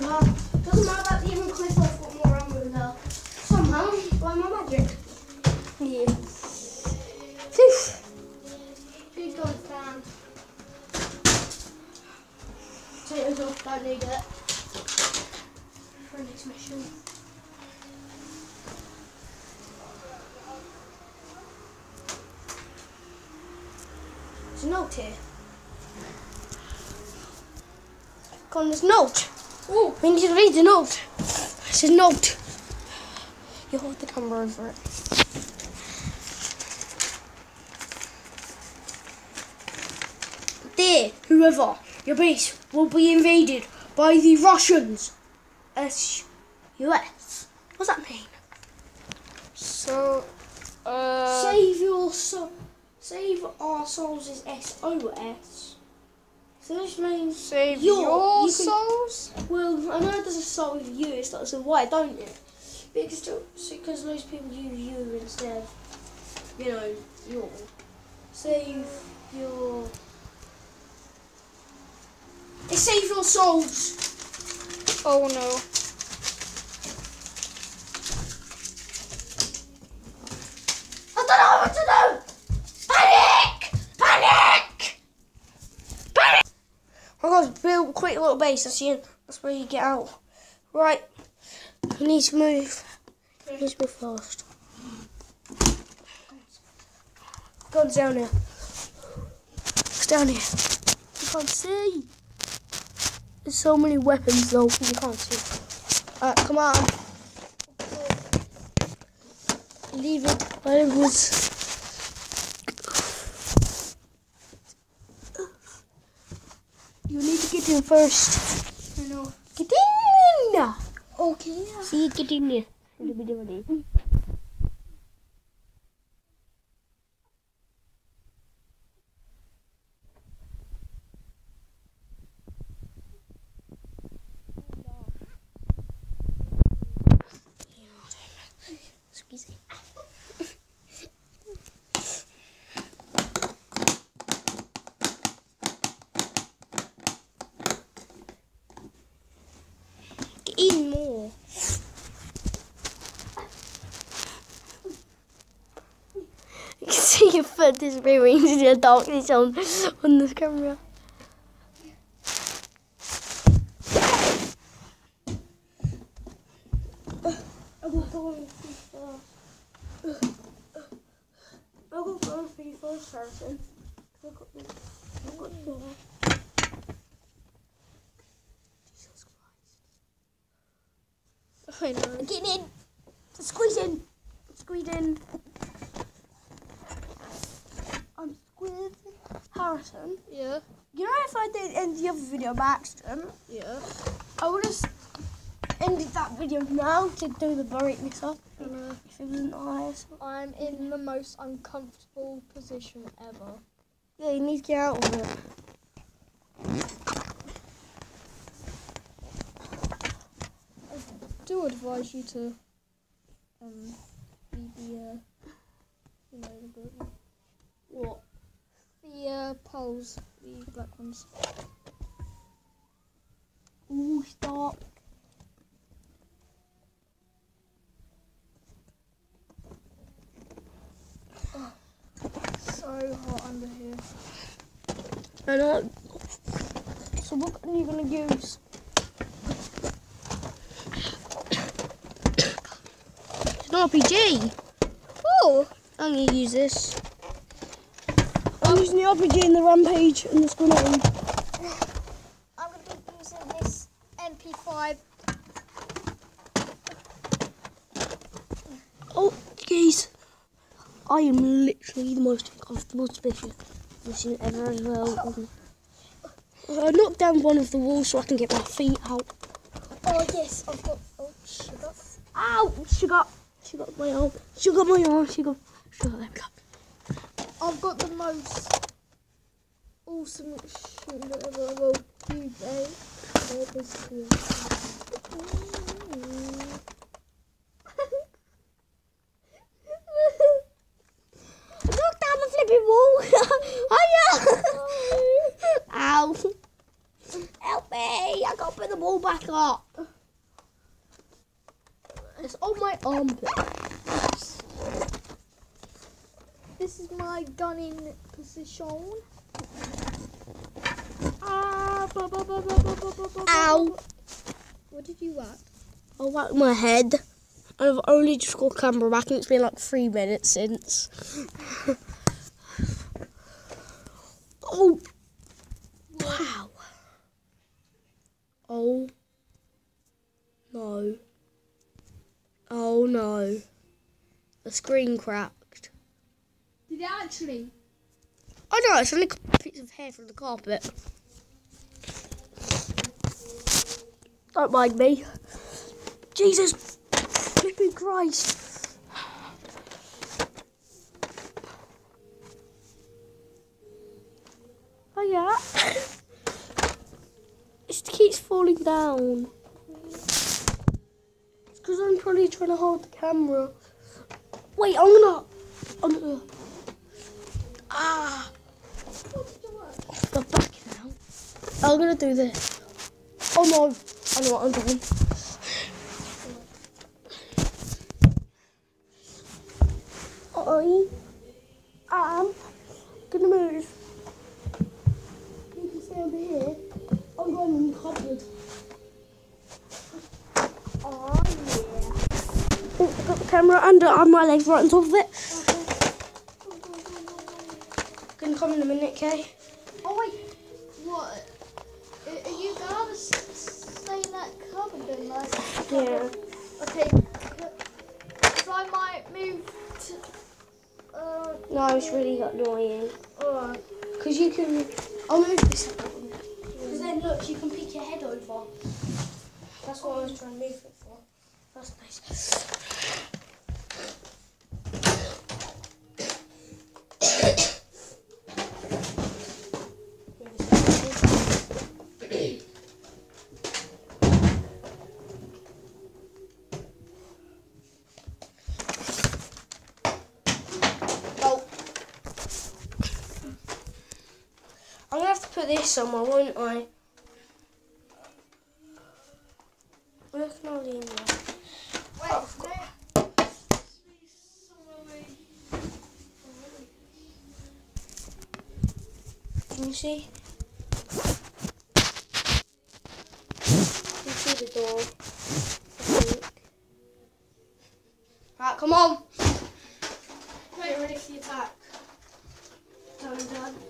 Doesn't matter about even Cliff, I've got more on with her. Somehow, by my magic. Yeah. Phew. Good going, Fran. Potatoes off, don't need it. For next mission. There's a note here. Go on this note. Ooh. We need to read the note. It says note. You hold the camera over it. Dear whoever, your base will be invaded by the Russians. S US. What's that mean? So, uh, Save your soul. Save our souls is S O S. So this means save your- your, you can- souls. Well, I know there's a soul with you, it starts with Y, don't it? Because because those people use you instead of, you know, your. Save your. It's save your souls. Oh no. Quick little base. That's you. That's where you get out. Right. We need to move. Need to move fast. Guns down here. It's down here. You can't see. There's so many weapons though. You can't see. Alright, come on. Leave it where it was. You need to get in first. I know. Get in! Okay. See, get in there. It'll be ready. Squeeze it. Get in more. You can foot disappearing into the darkness on, on this camera. I will go for the first person. Jesus Christ. I know. Get in! Squeeze in! Squeeze in! I'm squeezing. Harrison, Yeah. you know if I did end the other video by accident, Yeah. I would have ended that video now to do the brightness up I know. if it wasn't highest. I'm in the most uncomfortable position ever. Yeah, you need to get out of it. do advise you to um leave the uh, you know the What? the uh, the black ones. Ooh, stop. So hot under here. I know. So what are you gonna use? It's an RPG. Oh, I'm gonna use this. I'm using the RPG and the rampage and the grenade. I'm gonna be using this MP5. Oh, geez. I am literally the most uncomfortable position position ever as well. Um, I knocked down one of the walls so I can get my feet out. Oh yes, I've got oh sugar. Ow! She got, she got my arm. She got my arm. She got, she got, there we go. I've got the most awesome sugar ever. Well, you day. They're basically. Knock down the flipping wall. oh yeah! Ow! Help me! I can't put the ball back up. It's on my armpit. This is my gunning position. Ah, Ow. What did you whack? I whacked my head. I've only just got camera back and it's been like three minutes since. oh. Wow. Oh. No. Oh no. The screen crap. Did it actually? Oh no, it's only a piece of hair from the carpet. Don't mind me. Jesus flipping Christ. Oh yeah. it keeps falling down. It's because I'm probably trying to hold the camera. Wait, I'm gonna. I'm gonna. Ah. Go back now. I'm gonna do this. Oh no, I know what I'm doing. I am gonna move. You can stay over here. I'm going in the cupboard. Oh yeah. Oh, got the camera under on my legs right on top of it. Come in a minute, okay? Oh wait, what? Are you gonna stay in that cupboard then, like? Yeah. Okay. If I might move to. Uh, No, it's really annoying. alright. Because you can. I'll move this up. Because then, look, you can peek your head over. That's what I was trying to move it for. That's nice. I'm gonna have to put this somewhere, won't I? Where can I leave that? Wait, Oh. Can you see? You see the door? Right, come on. Get ready for the attack. Dun dun.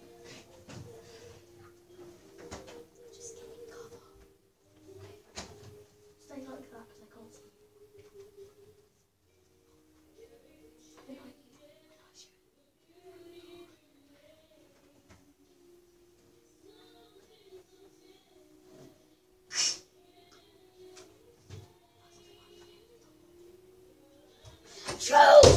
True.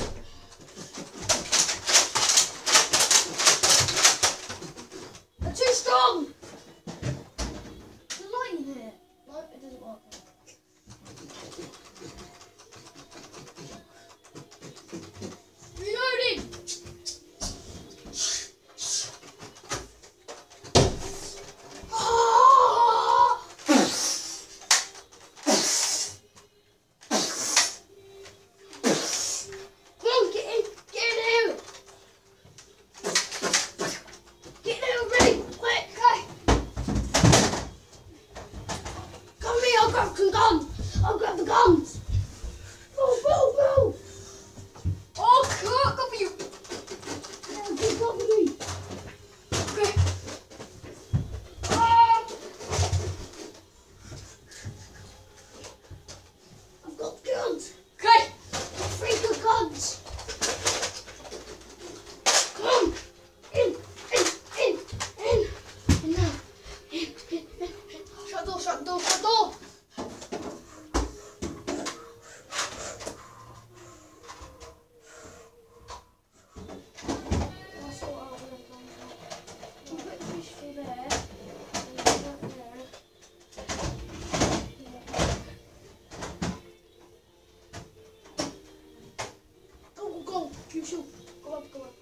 Shoot, shoot. Go up, go up,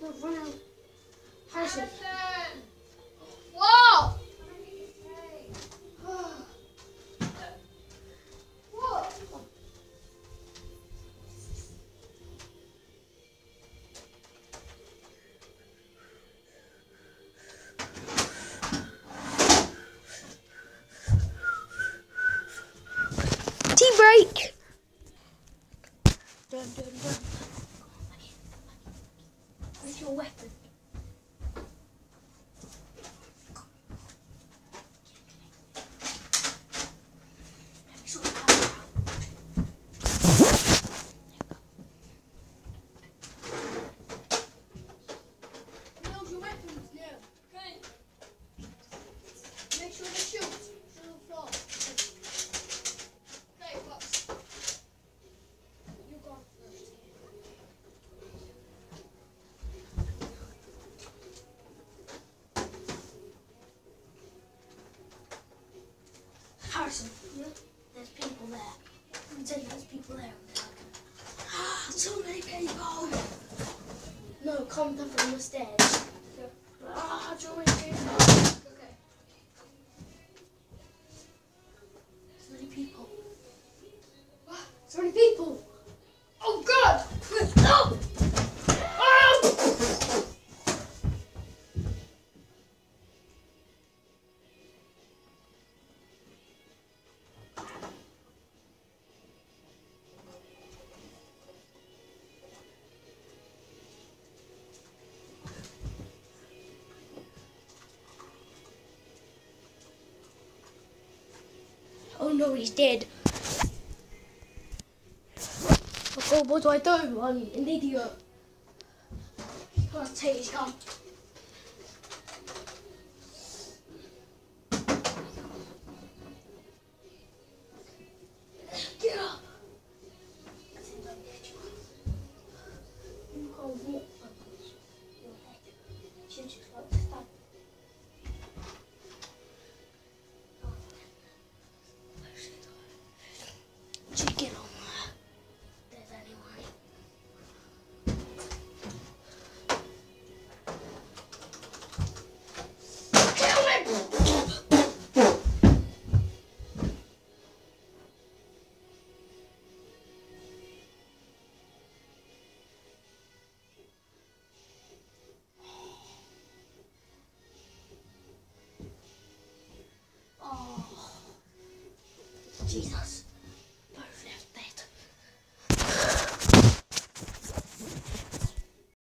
go up. No, run out. Harrison. Whoa! Whoa! Tea break. Dun, dun, dun. Where's your weapon? Build your weapons now. Okay. Make sure they shoot. Shoot the floor. Okay, Fox. You go first. There's people there. I'm telling you, there's people there. Ah, so many people. No, come down from the stairs. Ah, so many no, he's dead. Oh, what do I do? I'm an idiot. Can't take his gun.